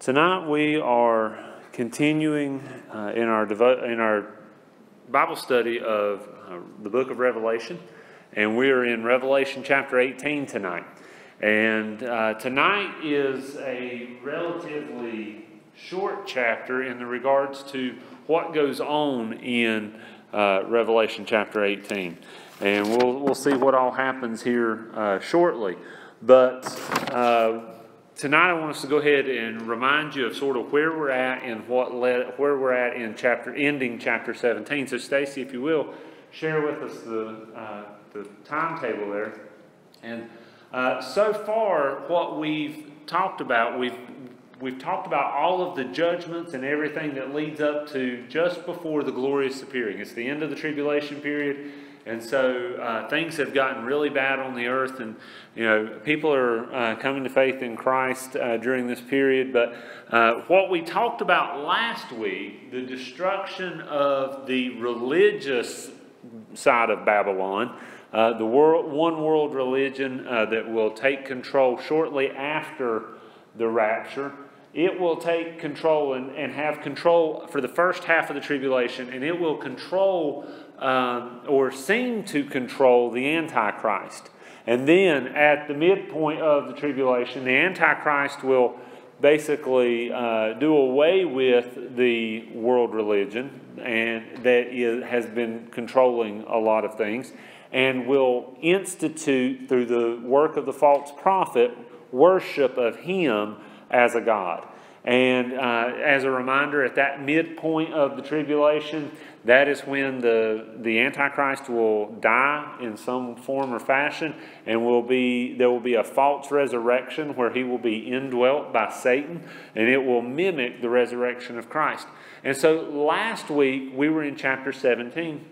Tonight we are continuing uh, in our devo- in our Bible study of uh, the book of Revelation, and we are in Revelation chapter 18 tonight. And uh, tonight is a relatively short chapter in the regards to what goes on in uh, Revelation chapter 18, and we'll we'll see what all happens here uh, shortly, but. Tonight I want us to go ahead and remind you of sort of where we're at and what led, where we're at in chapter ending chapter 17. So Stacy, if you will, share with us the uh, the timetable there. And uh, so far, what we've talked about, we've we've talked about all of the judgments and everything that leads up to just before the glorious appearing. It's the end of the tribulation period. And so uh, things have gotten really bad on the earth, and you know people are uh, coming to faith in Christ uh, during this period. But uh, what we talked about last week, the destruction of the religious side of Babylon, uh, the world, one world religion uh, that will take control shortly after the rapture. It will take control and, and have control for the first half of the tribulation, and it will control um, or seem to control the Antichrist. And then at the midpoint of the tribulation, the Antichrist will basically uh, do away with the world religion and that is, has been controlling a lot of things and will institute through the work of the false prophet worship of him as a god and uh, as a reminder at that midpoint of the tribulation that is when the, the Antichrist will die in some form or fashion, and will be, there will be a false resurrection where he will be indwelt by Satan, and it will mimic the resurrection of Christ. And so last week we were in chapter 17,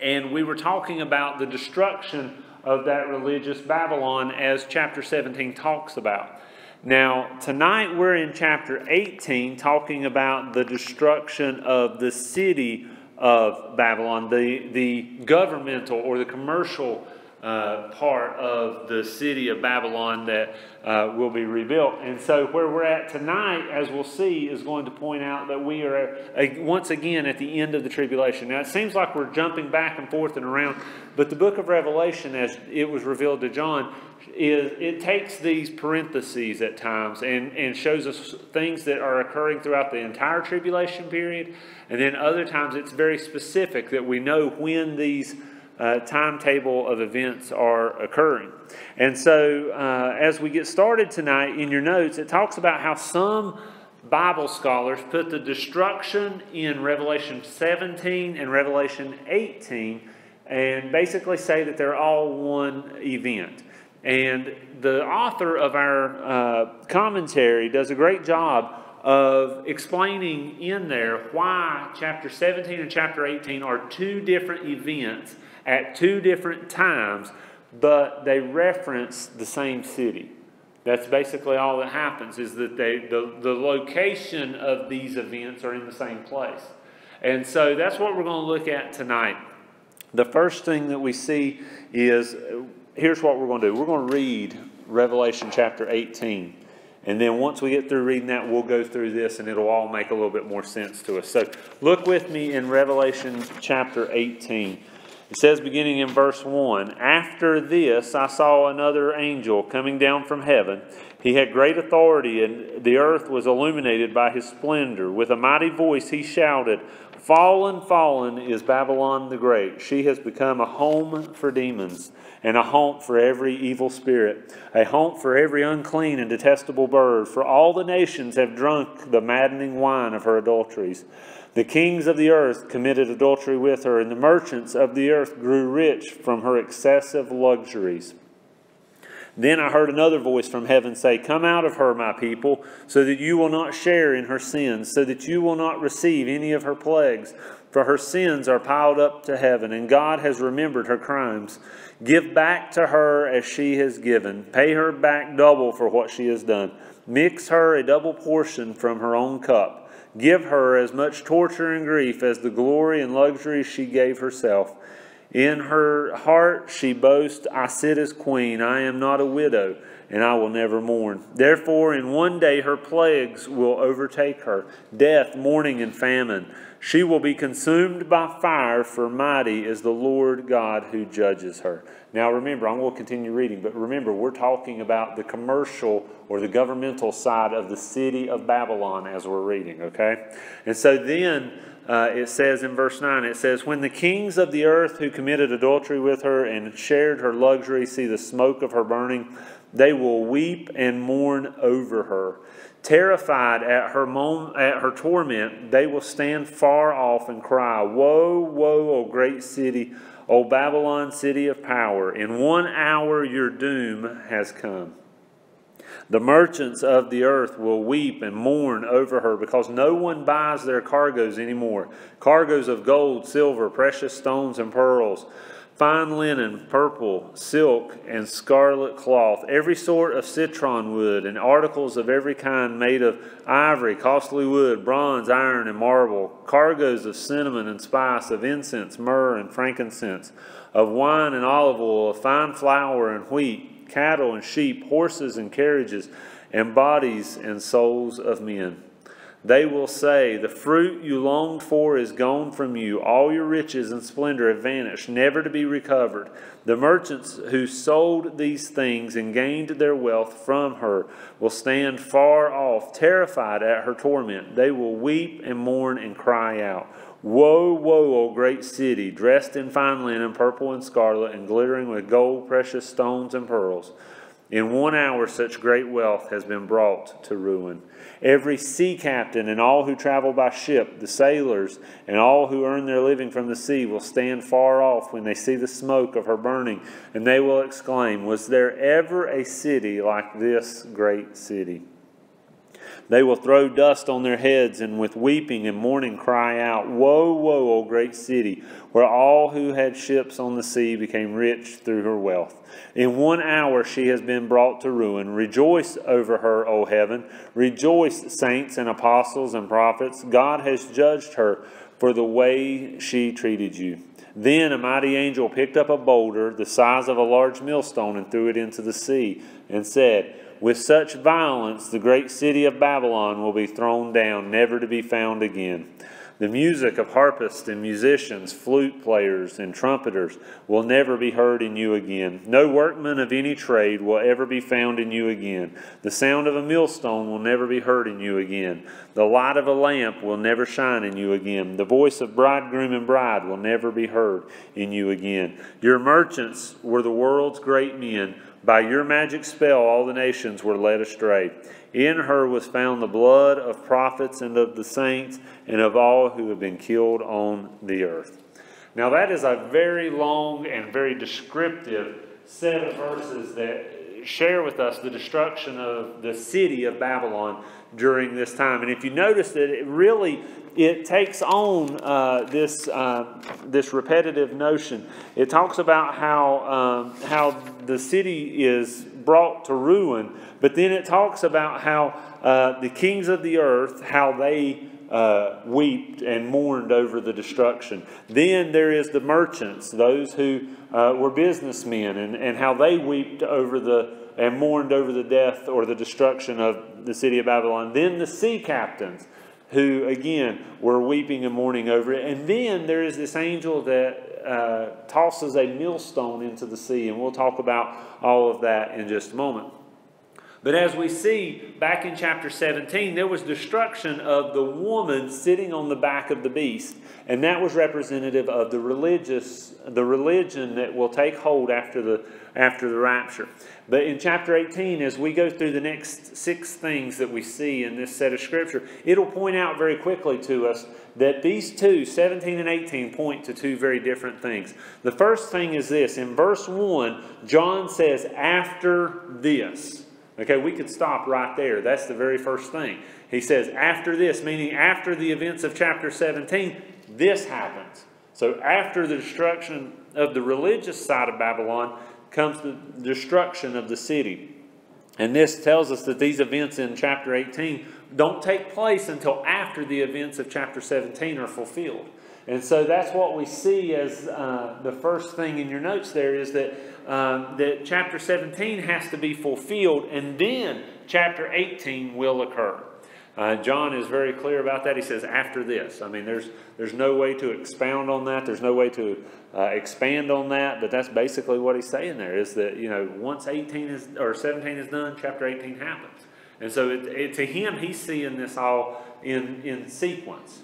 and we were talking about the destruction of that religious Babylon as chapter 17 talks about. Now, tonight we're in chapter 18 talking about the destruction of the city of Babylon, the, the governmental or the commercial uh, part of the city of Babylon that uh, will be rebuilt. And so, where we're at tonight, as we'll see, is going to point out that we are uh, once again at the end of the tribulation. Now, it seems like we're jumping back and forth and around, but the book of Revelation, as it was revealed to John, is it takes these parentheses at times and, and shows us things that are occurring throughout the entire tribulation period. And then other times it's very specific that we know when these uh, timetable of events are occurring. And so, uh, as we get started tonight, in your notes, it talks about how some Bible scholars put the destruction in Revelation 17 and Revelation 18 and basically say that they're all one event. And the author of our uh, commentary does a great job of explaining in there why chapter 17 and chapter 18 are two different events at two different times, but they reference the same city. That's basically all that happens is that they, the, the location of these events are in the same place. And so that's what we're going to look at tonight. The first thing that we see is here's what we're going to do we're going to read Revelation chapter 18. And then once we get through reading that, we'll go through this and it'll all make a little bit more sense to us. So look with me in Revelation chapter 18. It says, beginning in verse 1 After this, I saw another angel coming down from heaven. He had great authority, and the earth was illuminated by his splendor. With a mighty voice, he shouted, Fallen, fallen is Babylon the Great. She has become a home for demons and a haunt for every evil spirit, a haunt for every unclean and detestable bird. For all the nations have drunk the maddening wine of her adulteries. The kings of the earth committed adultery with her, and the merchants of the earth grew rich from her excessive luxuries. Then I heard another voice from heaven say, Come out of her, my people, so that you will not share in her sins, so that you will not receive any of her plagues. For her sins are piled up to heaven, and God has remembered her crimes. Give back to her as she has given. Pay her back double for what she has done. Mix her a double portion from her own cup. Give her as much torture and grief as the glory and luxury she gave herself. In her heart she boasts, I sit as queen, I am not a widow, and I will never mourn. Therefore, in one day her plagues will overtake her death, mourning, and famine. She will be consumed by fire, for mighty is the Lord God who judges her. Now, remember, going to continue reading, but remember, we're talking about the commercial or the governmental side of the city of Babylon as we're reading, okay? And so then uh, it says in verse 9, it says, When the kings of the earth who committed adultery with her and shared her luxury see the smoke of her burning, they will weep and mourn over her. Terrified at her, mom- at her torment, they will stand far off and cry, Woe, woe, O great city! O Babylon, city of power, in one hour your doom has come. The merchants of the earth will weep and mourn over her because no one buys their cargoes anymore. Cargoes of gold, silver, precious stones, and pearls fine linen, purple, silk, and scarlet cloth, every sort of citron wood, and articles of every kind made of ivory, costly wood, bronze, iron, and marble, cargoes of cinnamon and spice, of incense, myrrh, and frankincense, of wine and olive oil, of fine flour and wheat, cattle and sheep, horses and carriages, and bodies and souls of men. They will say, The fruit you longed for is gone from you. All your riches and splendor have vanished, never to be recovered. The merchants who sold these things and gained their wealth from her will stand far off, terrified at her torment. They will weep and mourn and cry out. Woe, woe, O great city, dressed in fine linen, purple and scarlet, and glittering with gold, precious stones, and pearls. In one hour, such great wealth has been brought to ruin. Every sea captain and all who travel by ship, the sailors, and all who earn their living from the sea will stand far off when they see the smoke of her burning, and they will exclaim, Was there ever a city like this great city? They will throw dust on their heads and with weeping and mourning cry out, Woe, woe, O great city, where all who had ships on the sea became rich through her wealth. In one hour she has been brought to ruin. Rejoice over her, O heaven. Rejoice, saints and apostles and prophets. God has judged her for the way she treated you. Then a mighty angel picked up a boulder the size of a large millstone and threw it into the sea and said, with such violence, the great city of Babylon will be thrown down, never to be found again. The music of harpists and musicians, flute players and trumpeters will never be heard in you again. No workman of any trade will ever be found in you again. The sound of a millstone will never be heard in you again. The light of a lamp will never shine in you again. The voice of bridegroom and bride will never be heard in you again. Your merchants were the world's great men by your magic spell, all the nations were led astray. In her was found the blood of prophets and of the saints and of all who have been killed on the earth. Now, that is a very long and very descriptive set of verses that share with us the destruction of the city of Babylon during this time. And if you notice that it really it takes on uh, this uh, this repetitive notion. It talks about how um, how the city is brought to ruin, but then it talks about how uh, the kings of the earth how they uh, wept and mourned over the destruction. Then there is the merchants, those who uh, were businessmen, and, and how they wept over the and mourned over the death or the destruction of the city of Babylon. Then the sea captains who, again, were weeping and mourning over it. And then there is this angel that uh, tosses a millstone into the sea, and we'll talk about all of that in just a moment. But as we see back in chapter 17, there was destruction of the woman sitting on the back of the beast, and that was representative of the religious, the religion that will take hold after the after the rapture. But in chapter 18, as we go through the next six things that we see in this set of scripture, it'll point out very quickly to us that these two, 17 and 18, point to two very different things. The first thing is this in verse 1, John says, after this. Okay, we could stop right there. That's the very first thing. He says, after this, meaning after the events of chapter 17, this happens. So after the destruction of the religious side of Babylon, comes the destruction of the city. And this tells us that these events in chapter 18 don't take place until after the events of chapter 17 are fulfilled. And so that's what we see as uh, the first thing in your notes there is that, um, that chapter 17 has to be fulfilled, and then chapter 18 will occur. Uh, John is very clear about that. He says, after this. I mean, there's, there's no way to expound on that. There's no way to uh, expand on that, but that's basically what he's saying there is that, you know, once 18 is, or 17 is done, chapter 18 happens. And so it, it, to him, he's seeing this all in, in sequence.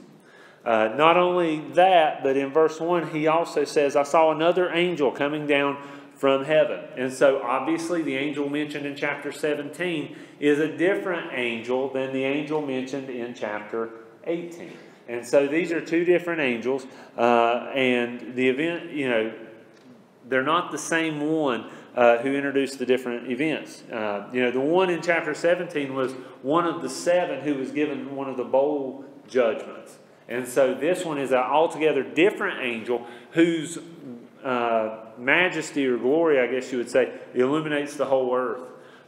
Uh, not only that, but in verse 1, he also says, I saw another angel coming down from heaven. And so, obviously, the angel mentioned in chapter 17 is a different angel than the angel mentioned in chapter 18. And so, these are two different angels, uh, and the event, you know, they're not the same one uh, who introduced the different events. Uh, you know, the one in chapter 17 was one of the seven who was given one of the bowl judgments. And so this one is an altogether different angel whose uh, majesty or glory, I guess you would say, illuminates the whole earth.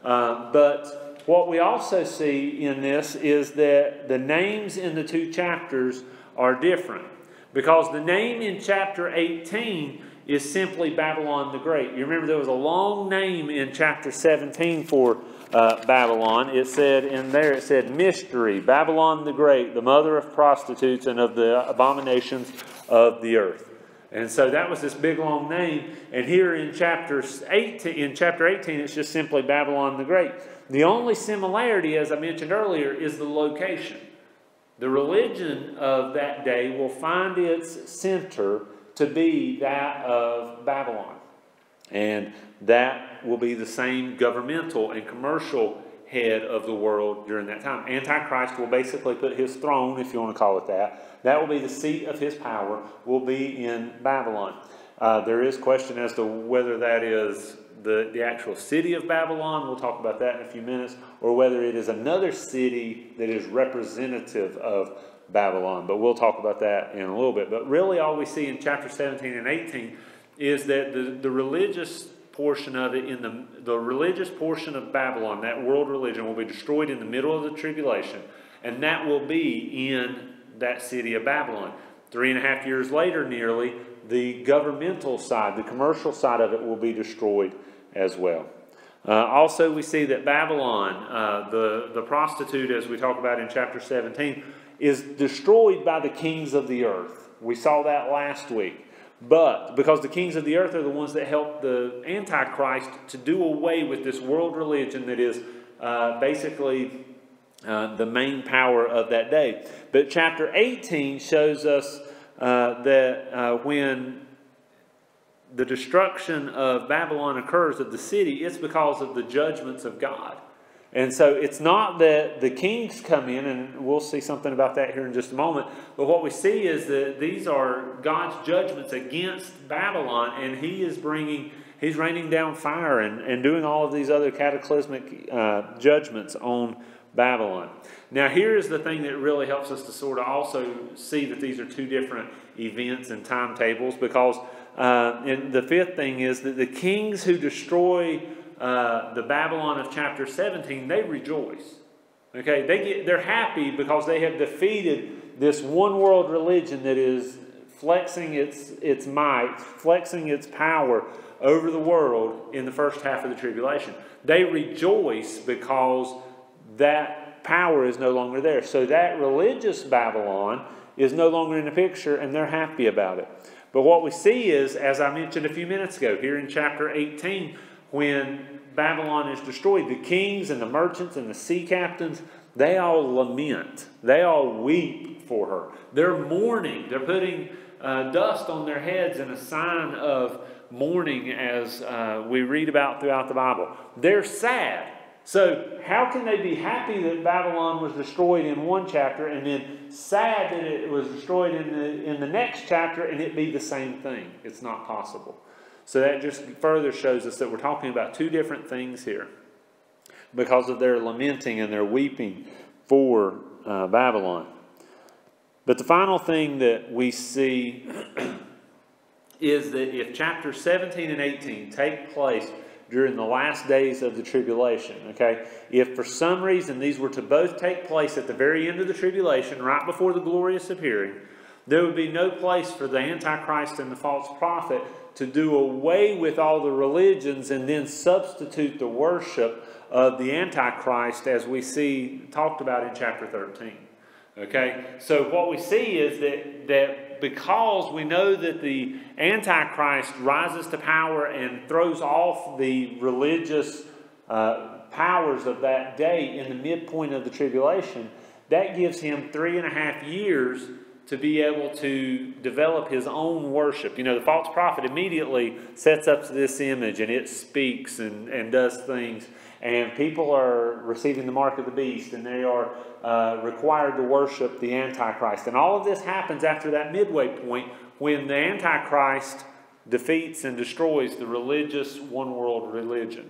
Uh, but what we also see in this is that the names in the two chapters are different. Because the name in chapter 18 is simply Babylon the Great. You remember there was a long name in chapter 17 for uh, Babylon. It said in there, it said Mystery, Babylon the Great, the mother of prostitutes and of the abominations of the earth. And so that was this big long name. And here in chapter 18, in chapter 18, it's just simply Babylon the Great. The only similarity, as I mentioned earlier, is the location. The religion of that day will find its center to be that of Babylon. And that will be the same governmental and commercial head of the world during that time. Antichrist will basically put his throne, if you want to call it that, that will be the seat of his power, will be in Babylon. Uh, there is question as to whether that is the, the actual city of Babylon, we'll talk about that in a few minutes, or whether it is another city that is representative of Babylon. But we'll talk about that in a little bit. But really, all we see in chapter 17 and 18 is that the, the religious portion of it in the, the religious portion of Babylon, that world religion, will be destroyed in the middle of the tribulation, and that will be in that city of Babylon. Three and a half years later, nearly, the governmental side, the commercial side of it, will be destroyed as well. Uh, also, we see that Babylon, uh, the, the prostitute, as we talk about in chapter 17, is destroyed by the kings of the earth. We saw that last week. But because the kings of the earth are the ones that help the Antichrist to do away with this world religion that is uh, basically uh, the main power of that day. But chapter 18 shows us uh, that uh, when the destruction of Babylon occurs of the city, it's because of the judgments of God. And so it's not that the kings come in, and we'll see something about that here in just a moment, but what we see is that these are God's judgments against Babylon, and He is bringing, He's raining down fire and, and doing all of these other cataclysmic uh, judgments on Babylon. Now, here is the thing that really helps us to sort of also see that these are two different events and timetables, because uh, and the fifth thing is that the kings who destroy uh, the Babylon of chapter 17, they rejoice. Okay, they get, they're happy because they have defeated this one world religion that is flexing its, its might, flexing its power over the world in the first half of the tribulation. They rejoice because that power is no longer there. So that religious Babylon is no longer in the picture and they're happy about it. But what we see is, as I mentioned a few minutes ago, here in chapter 18, when Babylon is destroyed, the kings and the merchants and the sea captains, they all lament. They all weep for her. They're mourning. They're putting uh, dust on their heads in a sign of mourning as uh, we read about throughout the Bible. They're sad. So, how can they be happy that Babylon was destroyed in one chapter and then sad that it was destroyed in the, in the next chapter and it be the same thing? It's not possible. So that just further shows us that we're talking about two different things here because of their lamenting and their weeping for uh, Babylon. But the final thing that we see is that if chapters 17 and 18 take place during the last days of the tribulation, okay, if for some reason these were to both take place at the very end of the tribulation, right before the glorious appearing, There would be no place for the Antichrist and the false prophet to do away with all the religions and then substitute the worship of the Antichrist as we see talked about in chapter 13. Okay? So what we see is that, that because we know that the Antichrist rises to power and throws off the religious uh, powers of that day in the midpoint of the tribulation, that gives him three and a half years to be able to develop his own worship. You know, the false prophet immediately sets up this image and it speaks and, and does things. And people are receiving the mark of the beast and they are uh, required to worship the Antichrist. And all of this happens after that midway point when the Antichrist defeats and destroys the religious one world religion.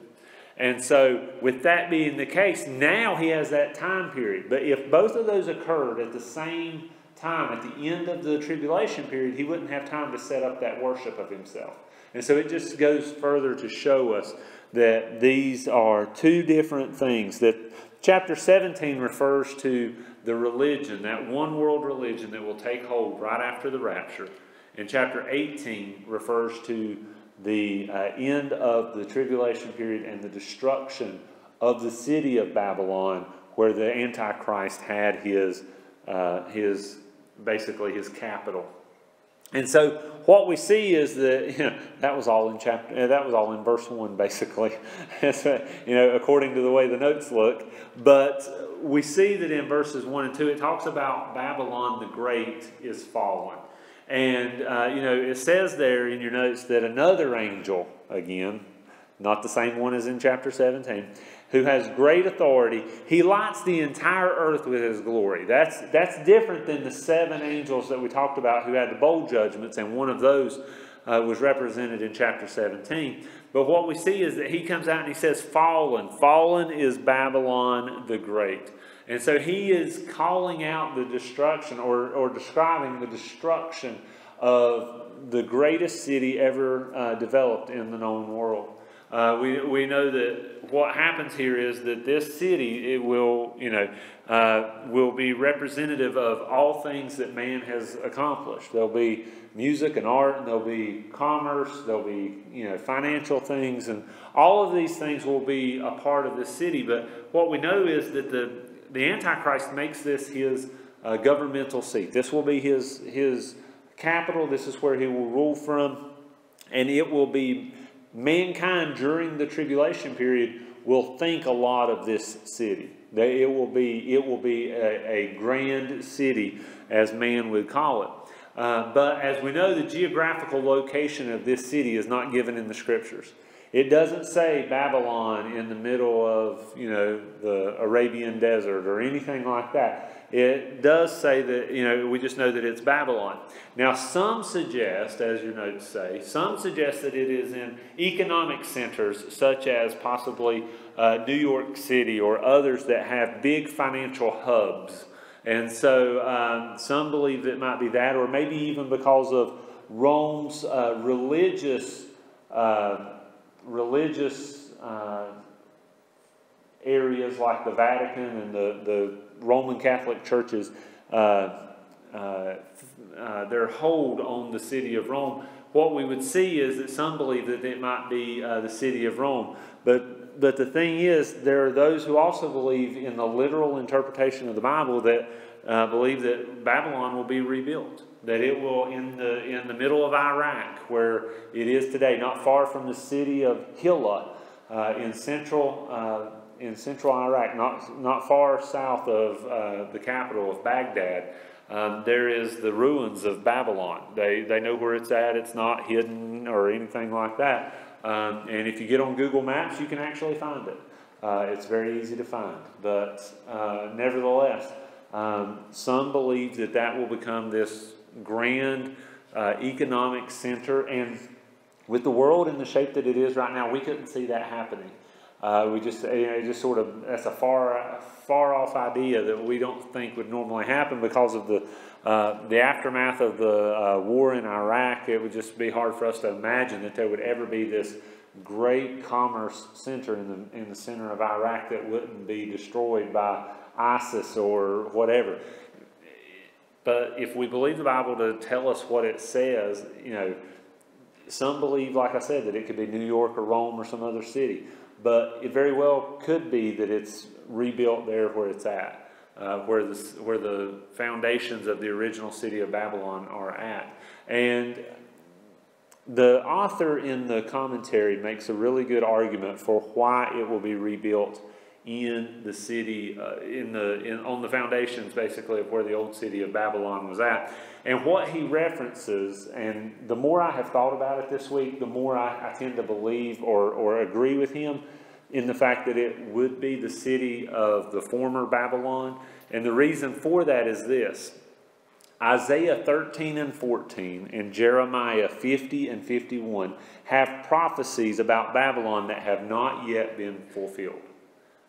And so, with that being the case, now he has that time period. But if both of those occurred at the same time, at the end of the tribulation period, he wouldn't have time to set up that worship of himself. And so, it just goes further to show us that these are two different things. That chapter 17 refers to the religion, that one world religion that will take hold right after the rapture. And chapter 18 refers to the uh, end of the tribulation period and the destruction of the city of Babylon, where the Antichrist had his, uh, his basically his capital. And so what we see is that you know, that was all in chapter that was all in verse one basically, you know, according to the way the notes look. But we see that in verses one and two it talks about Babylon the Great is fallen. And, uh, you know, it says there in your notes that another angel, again, not the same one as in chapter 17, who has great authority, he lights the entire earth with his glory. That's, that's different than the seven angels that we talked about who had the bowl judgments, and one of those uh, was represented in chapter 17. But what we see is that he comes out and he says, Fallen. Fallen is Babylon the Great. And so he is calling out the destruction or, or describing the destruction of the greatest city ever uh, developed in the known world. Uh, we, we know that what happens here is that this city it will you know uh, will be representative of all things that man has accomplished. There'll be music and art, and there'll be commerce, there'll be you know financial things, and all of these things will be a part of this city. But what we know is that the the Antichrist makes this his uh, governmental seat. This will be his, his capital. This is where he will rule from. And it will be mankind during the tribulation period will think a lot of this city. It will be, it will be a, a grand city, as man would call it. Uh, but as we know, the geographical location of this city is not given in the scriptures. It doesn't say Babylon in the middle of, you know, the Arabian desert or anything like that. It does say that, you know, we just know that it's Babylon. Now, some suggest, as your notes say, some suggest that it is in economic centers such as possibly uh, New York City or others that have big financial hubs. And so um, some believe it might be that, or maybe even because of Rome's uh, religious. Uh, religious uh, areas like the Vatican and the, the Roman Catholic churches, uh, uh, uh, their hold on the city of Rome, what we would see is that some believe that it might be the city of Rome. But, but the thing is, there are those who also believe in the literal interpretation of the Bible that uh, believe that Babylon will be rebuilt that it will in the in the middle of Iraq, where it is today, not far from the city of Hilla, uh, in central uh, in central Iraq, not not far south of uh, the capital of Baghdad. Um, there is the ruins of Babylon. They they know where it's at. It's not hidden or anything like that. Um, and if you get on Google Maps, you can actually find it. Uh, it's very easy to find. But uh, nevertheless, um, some believe that that will become this grand uh, economic center. And with the world in the shape that it is right now, we couldn't see that happening. Uh, we just, you know, just sort of, that's a far, far off idea that we don't think would normally happen because of the, uh, the aftermath of the uh, war in Iraq. It would just be hard for us to imagine that there would ever be this great commerce center in the, in the center of Iraq that wouldn't be destroyed by ISIS or whatever But if we believe the Bible to tell us what it says, you know, some believe, like I said, that it could be New York or Rome or some other city. But it very well could be that it's rebuilt there where it's at, uh, where, where the foundations of the original city of Babylon are at. And the author in the commentary makes a really good argument for why it will be rebuilt in the city, uh, in the in, on the foundations basically of where the old city of Babylon was at. And what he references, and the more I have thought about it this week, the more I, I tend to believe or, or agree with him in the fact that it would be the city of the former Babylon. And the reason for that is this Isaiah 13 and 14 and Jeremiah 50 and 51 have prophecies about Babylon that have not yet been fulfilled.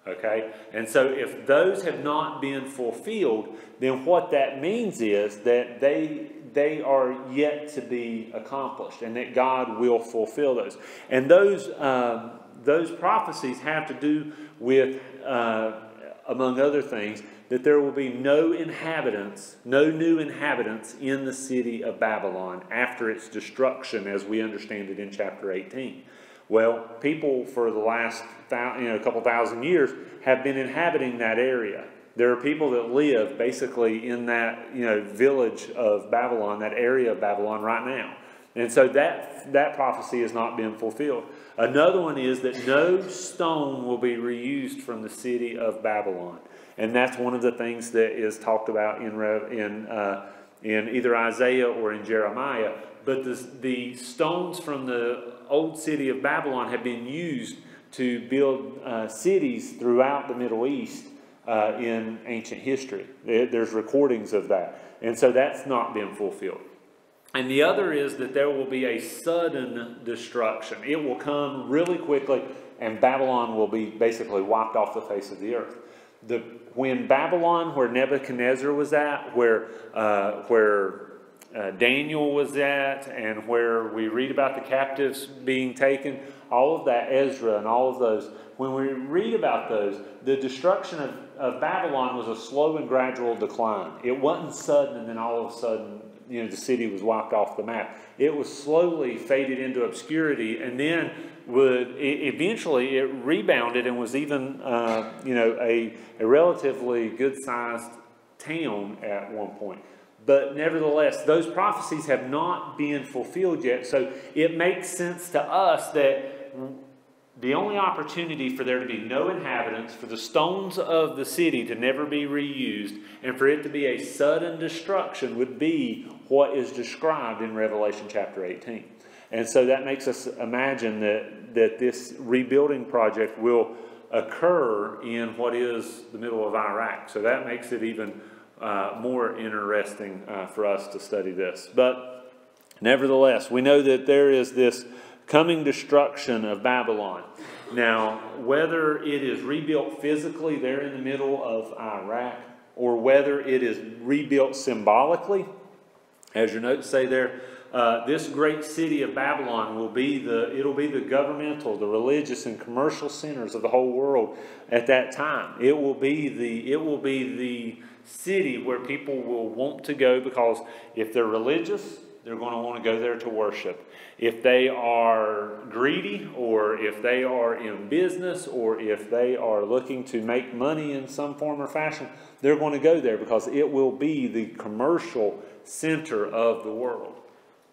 Okay? And so if those have not been fulfilled, then what that means is that they they are yet to be accomplished and that God will fulfill those. And those um, those prophecies have to do with, uh, among other things, that there will be no inhabitants, no new inhabitants in the city of Babylon after its destruction, as we understand it in chapter 18. Well, people for the last you know, a couple thousand years have been inhabiting that area. There are people that live basically in that you know village of Babylon, that area of Babylon right now. And so that, that prophecy has not been fulfilled. Another one is that no stone will be reused from the city of Babylon. And that's one of the things that is talked about in, in, uh, in either Isaiah or in Jeremiah. But the, the stones from the old city of Babylon have been used to build uh, cities throughout the Middle East uh, in ancient history. There's recordings of that. And so that's not been fulfilled. And the other is that there will be a sudden destruction. It will come really quickly, and Babylon will be basically wiped off the face of the earth. The, when Babylon, where Nebuchadnezzar was at, where, uh, where uh, Daniel was at, and where we read about the captives being taken, all of that, Ezra and all of those, when we read about those, the destruction of, of Babylon was a slow and gradual decline. It wasn't sudden and then all of a sudden you know, the city was wiped off the map. It was slowly faded into obscurity and then would eventually it rebounded and was even, uh, you know, a, a relatively good sized town at one point. But nevertheless, those prophecies have not been fulfilled yet. So it makes sense to us that the only opportunity for there to be no inhabitants, for the stones of the city to never be reused, and for it to be a sudden destruction would be what is described in Revelation chapter 18. And so that makes us imagine that, that this rebuilding project will occur in what is the middle of Iraq. So that makes it even uh, more interesting uh, for us to study this. But nevertheless, we know that there is this coming destruction of Babylon. Now, whether it is rebuilt physically there in the middle of Iraq, or whether it is rebuilt symbolically, as your notes say there, uh, this great city of Babylon will be the it'll be the governmental, the religious and commercial centers of the whole world at that time. It will be the it will be the city where people will want to go because if they're religious, they're going to want to go there to worship. If they are greedy, or if they are in business, or if they are looking to make money in some form or fashion, they're going to go there because it will be the commercial center of the world.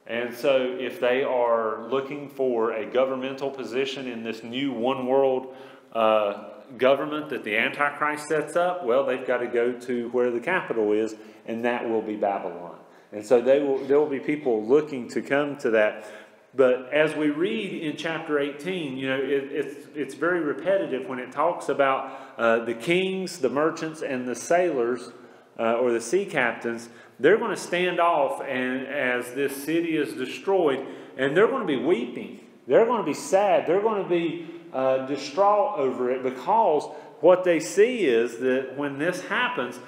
And so, if they are looking for a governmental position in this new one world uh, government that the Antichrist sets up, well, they've got to go to where the capital is, and that will be Babylon. And so they will, there will be people looking to come to that. But as we read in chapter 18, you know, it, it's, it's very repetitive when it talks about uh, the kings, the merchants, and the sailors uh, or the sea captains. They're going to stand off and as this city is destroyed, and they're going to be weeping. They're going to be sad. They're going to be uh, distraught over it because what they see is that when this happens,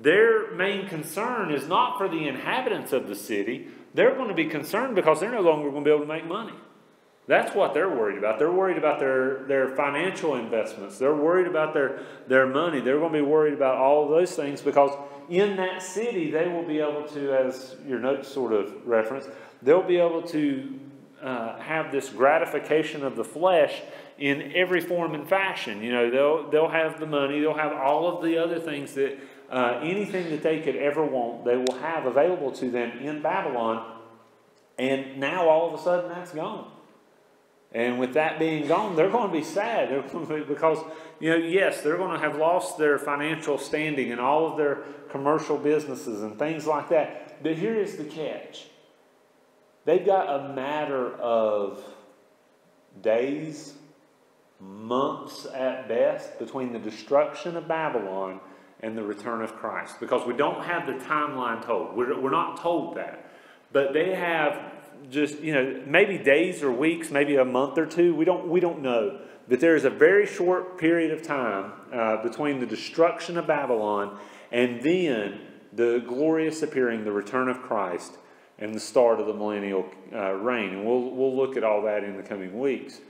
their main concern is not for the inhabitants of the city. They're going to be concerned because they're no longer going to be able to make money. That's what they're worried about. They're worried about their, their financial investments. They're worried about their, their money. They're going to be worried about all of those things because in that city, they will be able to, as your notes sort of reference, they'll be able to uh, have this gratification of the flesh in every form and fashion. You know, they'll, they'll have the money, they'll have all of the other things that uh, anything that they could ever want, they will have available to them in Babylon. And now all of a sudden that's gone. And with that being gone, they're going to be sad. Because, you know, yes, they're going to have lost their financial standing and all of their commercial businesses and things like that. But here is the catch they've got a matter of days, months at best between the destruction of Babylon and the return of Christ. Because we don't have the timeline told. We're, we're not told that. But they have just, you know, maybe days or weeks, maybe a month or two. We don't, we don't know. But there is a very short period of time uh, between the destruction of Babylon and then the glorious appearing, the return of Christ, and the start of the millennial uh, reign. And we'll, we'll look at all that in the coming weeks.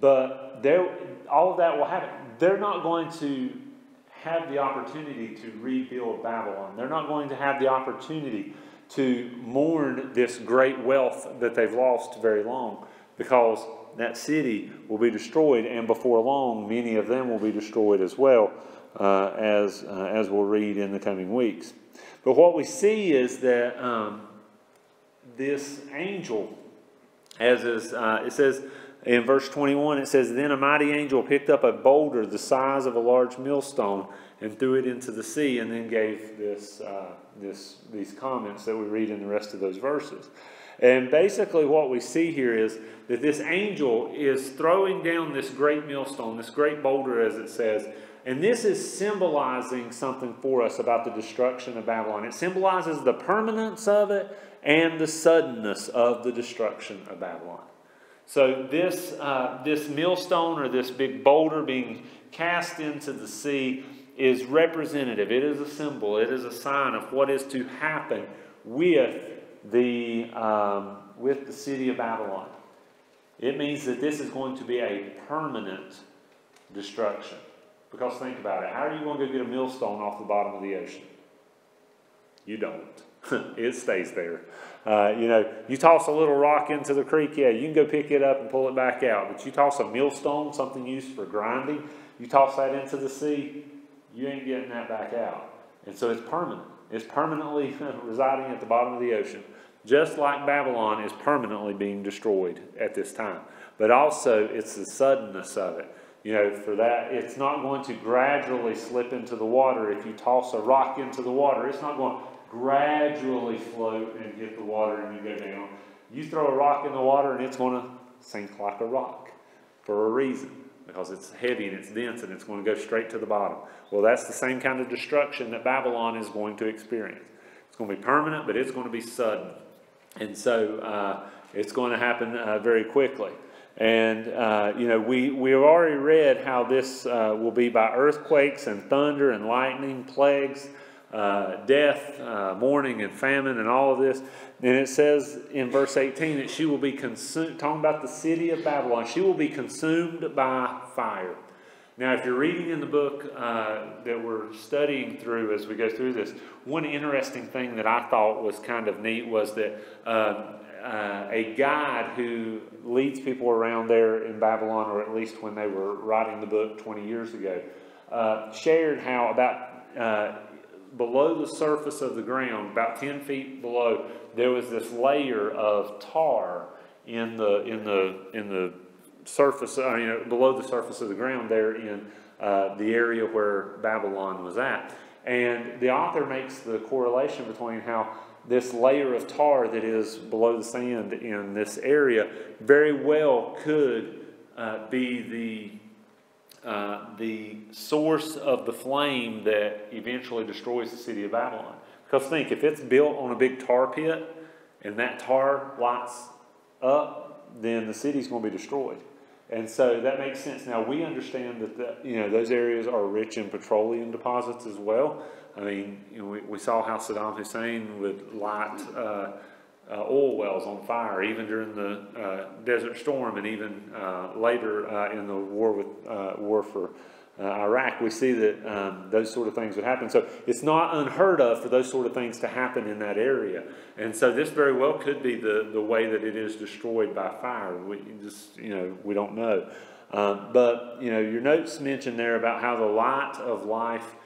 But there, all of that will happen. They're not going to have the opportunity to rebuild Babylon. They're not going to have the opportunity to mourn this great wealth that they've lost very long because that city will be destroyed, and before long, many of them will be destroyed as well, uh, as, uh, as we'll read in the coming weeks. But what we see is that um, this angel, as is, uh, it says in verse 21, it says, Then a mighty angel picked up a boulder the size of a large millstone and threw it into the sea, and then gave this. Uh, this, these comments that we read in the rest of those verses. And basically, what we see here is that this angel is throwing down this great millstone, this great boulder, as it says. And this is symbolizing something for us about the destruction of Babylon. It symbolizes the permanence of it and the suddenness of the destruction of Babylon. So, this, uh, this millstone or this big boulder being cast into the sea is representative, it is a symbol, it is a sign of what is to happen with the, um, with the city of Babylon. It means that this is going to be a permanent destruction. Because think about it how are you going to go get a millstone off the bottom of the ocean? You don't. it stays there. Uh, you know, you toss a little rock into the creek, yeah, you can go pick it up and pull it back out. But you toss a millstone, something used for grinding, you toss that into the sea, you ain't getting that back out. And so it's permanent. It's permanently residing at the bottom of the ocean, just like Babylon is permanently being destroyed at this time. But also, it's the suddenness of it. You know, for that, it's not going to gradually slip into the water. If you toss a rock into the water, it's not going gradually float and hit the water and you go down. You throw a rock in the water and it's going to sink like a rock for a reason because it's heavy and it's dense and it's going to go straight to the bottom. Well, that's the same kind of destruction that Babylon is going to experience. It's going to be permanent, but it's going to be sudden. And so uh, it's going to happen uh, very quickly. And, uh, you know, we, we have already read how this uh, will be by earthquakes and thunder and lightning, plagues, uh, death, uh, mourning, and famine, and all of this. And it says in verse 18 that she will be consumed, talking about the city of Babylon, she will be consumed by fire. Now, if you're reading in the book uh, that we're studying through as we go through this, one interesting thing that I thought was kind of neat was that uh, uh, a guide who leads people around there in Babylon, or at least when they were writing the book 20 years ago, uh, shared how about uh, below the surface of the ground, about 10 feet below, there was this layer of tar in the, in the, in the surface, I mean, below the surface of the ground there in uh, the area where Babylon was at. And the author makes the correlation between how this layer of tar that is below the sand in this area very well could uh, be the uh, the source of the flame that eventually destroys the city of Babylon. Because think, if it's built on a big tar pit and that tar lights up, then the city's going to be destroyed. And so that makes sense. Now we understand that the, you know those areas are rich in petroleum deposits as well. I mean, you know, we, we saw how Saddam Hussein would light uh, uh, oil wells on fire, even during the uh, Desert Storm, and even uh, later uh, in the war with uh, war for uh, Iraq, we see that um, those sort of things would happen. So it's not unheard of for those sort of things to happen in that area. And so this very well could be the, the way that it is destroyed by fire. We just, you know, we don't know. Um, but, you know, your notes mention there about how the light of life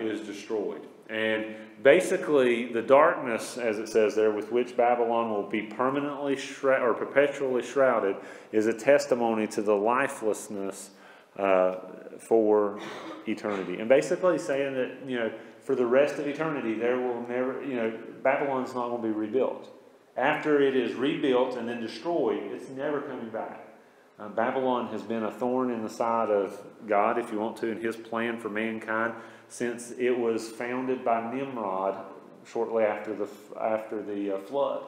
is destroyed. And basically, the darkness, as it says there, with which Babylon will be permanently or perpetually shrouded, is a testimony to the lifelessness uh, for eternity. And basically saying that, you know, for the rest of eternity, there will never, you know, Babylon's not going to be rebuilt. After it is rebuilt and then destroyed, it's never coming back. Uh, Babylon has been a thorn in the side of God, if you want to, in his plan for mankind since it was founded by Nimrod shortly after the, after the uh, flood.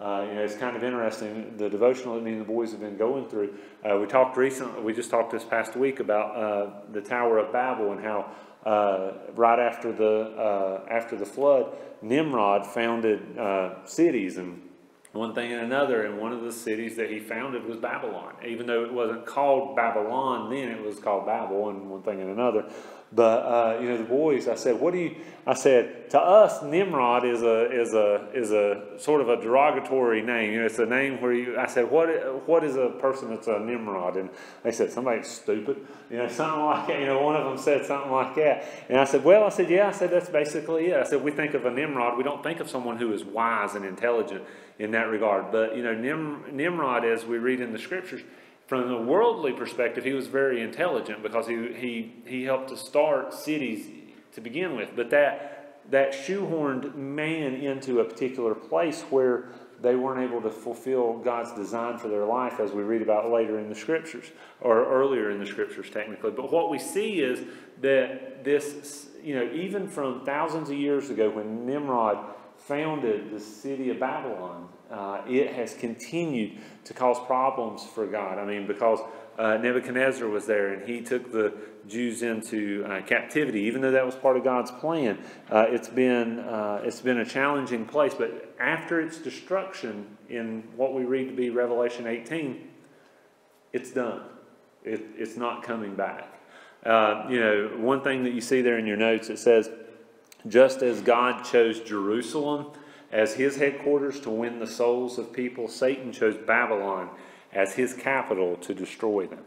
Uh, you know, it's kind of interesting. The devotional that me and the boys have been going through. Uh, we talked recently. We just talked this past week about uh, the Tower of Babel and how uh, right after the uh, after the flood, Nimrod founded cities and one thing and another. And one of the cities that he founded was Babylon. Even though it wasn't called Babylon then, it was called Babel and one thing and another. But uh, you know, the boys, I said, "What do you?" I said, "To us, Nimrod is a is a is a sort of a derogatory name. You know, it's a name where you." I said, "What what is a person that's a Nimrod?" And they said, "Somebody stupid." You know, something like that. You know, one of them said something like that. And I said, "Well," I said, "Yeah." I said, "That's basically it." I said, "We think of a Nimrod. We don't think of someone who is wise and intelligent in that regard. But you know, Nim, Nimrod, as we read in the scriptures." from the worldly perspective, he was very intelligent because he, he, he helped to start cities to begin with. But that, that shoehorned man into a particular place where they weren't able to fulfill God's design for their life, as we read about later in the scriptures, or earlier in the scriptures, technically. But what we see is that this, you know, even from thousands of years ago when Nimrod founded the city of Babylon, uh, it has continued to cause problems for God. I mean, because uh, Nebuchadnezzar was there and he took the Jews into uh, captivity, even though that was part of God's plan. Uh, it's been uh, it's been a challenging place, but after its destruction, in what we read to be Revelation 18, it's done. It, it's not coming back. Uh, you know, one thing that you see there in your notes, it says, just as God chose Jerusalem as his headquarters to win the souls of people, Satan chose Babylon as his capital to destroy them.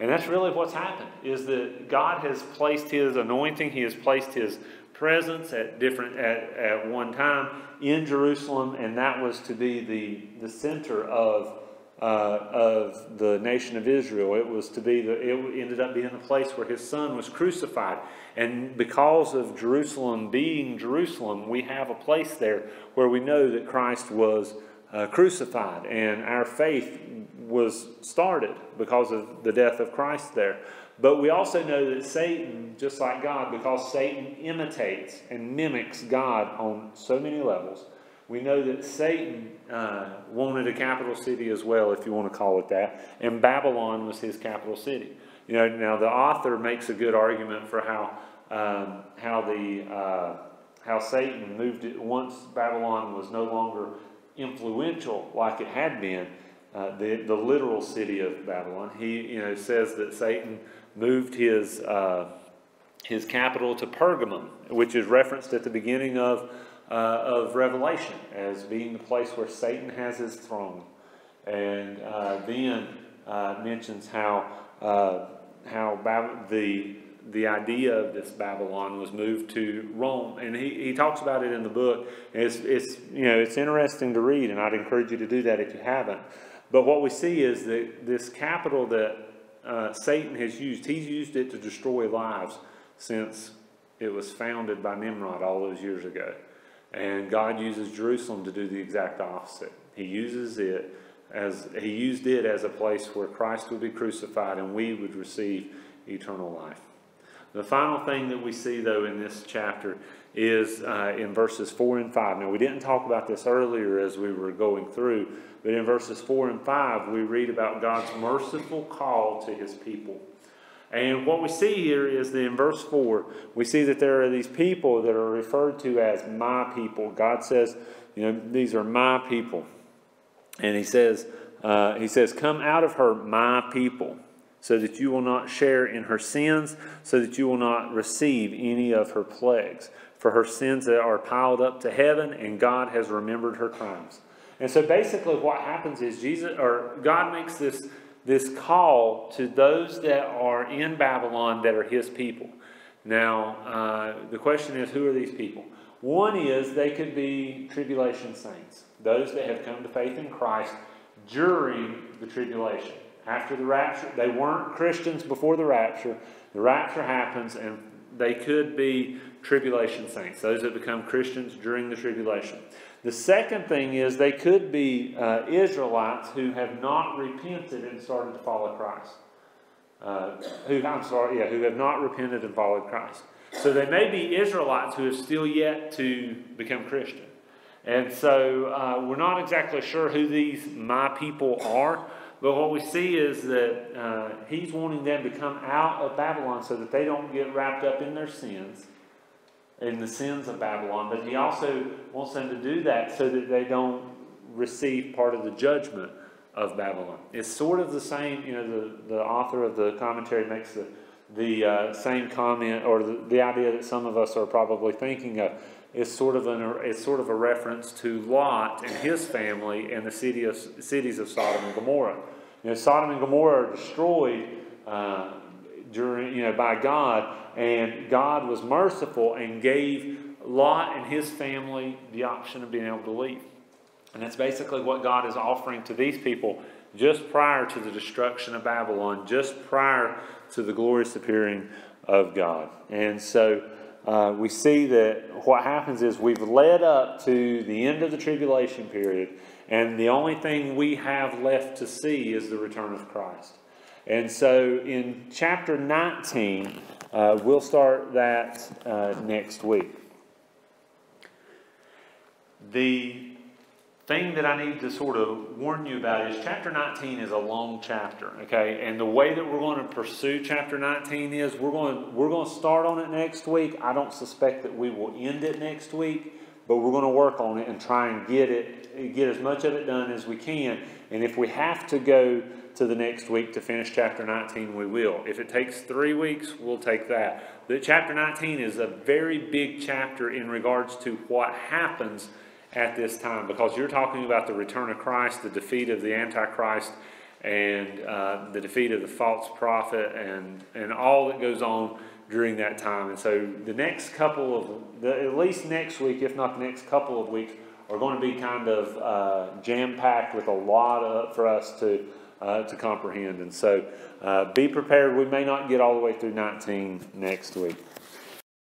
And that's really what's happened, is that God has placed his anointing, he has placed his presence at different at, at one time in Jerusalem, and that was to be the, the center of uh, of the nation of Israel. It was to be the, it ended up being the place where his son was crucified. And because of Jerusalem being Jerusalem, we have a place there where we know that Christ was uh, crucified and our faith was started because of the death of Christ there. But we also know that Satan, just like God, because Satan imitates and mimics God on so many levels, we know that Satan uh, wanted a capital city as well, if you want to call it that, and Babylon was his capital city. You know, now the author makes a good argument for how um, how the uh, how Satan moved it once Babylon was no longer influential like it had been. Uh, the the literal city of Babylon. He you know says that Satan moved his uh, his capital to Pergamum, which is referenced at the beginning of uh, of Revelation as being the place where Satan has his throne. And uh, then uh, mentions how, uh, how Bab- the, the idea of this Babylon was moved to Rome. And he, he talks about it in the book. It's, it's, you know, it's interesting to read, and I'd encourage you to do that if you haven't. But what we see is that this capital that uh, Satan has used, he's used it to destroy lives since it was founded by Nimrod all those years ago. And God uses Jerusalem to do the exact opposite. He uses it as he used it as a place where Christ would be crucified and we would receive eternal life. The final thing that we see, though, in this chapter is uh, in verses 4 and 5. Now, we didn't talk about this earlier as we were going through, but in verses 4 and 5, we read about God's merciful call to his people. And what we see here is that in verse 4, we see that there are these people that are referred to as my people. God says, you know, these are my people. And he says, uh, he says, come out of her, my people, so that you will not share in her sins, so that you will not receive any of her plagues. For her sins that are piled up to heaven, and God has remembered her crimes. And so basically what happens is Jesus, or God makes this this call to those that are in Babylon that are his people. Now, uh, the question is, who are these people? One is they could be tribulation saints, those that have come to faith in Christ during the tribulation. After the rapture, they weren't Christians before the rapture. The rapture happens, and they could be tribulation saints, those that become Christians during the tribulation. The second thing is they could be uh, Israelites who have not repented and started to follow Christ. Uh, who I'm sorry, yeah, who have not repented and followed Christ. So they may be Israelites who have still yet to become Christian. And so uh, we're not exactly sure who these my people are, but what we see is that uh, he's wanting them to come out of Babylon so that they don't get wrapped up in their sins in the sins of Babylon, but he also wants them to do that so that they don't receive part of the judgment of Babylon. It's sort of the same, you know, the, the author of the commentary makes the, the uh, same comment or the, the idea that some of us are probably thinking of. Is sort of an it's sort of a reference to Lot and his family and the city of, cities of Sodom and Gomorrah. You know, Sodom and Gomorrah are destroyed uh, during you know by God, and God was merciful and gave Lot and his family the option of being able to leave. And that's basically what God is offering to these people just prior to the destruction of Babylon, just prior to the glorious appearing of God. And so uh, we see that what happens is we've led up to the end of the tribulation period, and the only thing we have left to see is the return of Christ. And so in chapter 19, uh, we'll start that uh, next week. The thing that I need to sort of warn you about is chapter 19 is a long chapter, okay? And the way that we're going to pursue chapter 19 is we're going we're going to start on it next week. I don't suspect that we will end it next week, but we're going to work on it and try and get it get as much of it done as we can. And if we have to go to the next week to finish chapter 19, we will. If it takes three weeks, we'll take that. The chapter 19 is a very big chapter in regards to what happens at this time because you're talking about the return of Christ, the defeat of the Antichrist, and uh, the defeat of the false prophet, and, and all that goes on during that time. And so the next couple of, the, at least next week, if not the next couple of weeks, are going to be kind of uh, jam packed with a lot of, for us to uh, to comprehend. And so uh, be prepared. We may not get all the way through 19 next week.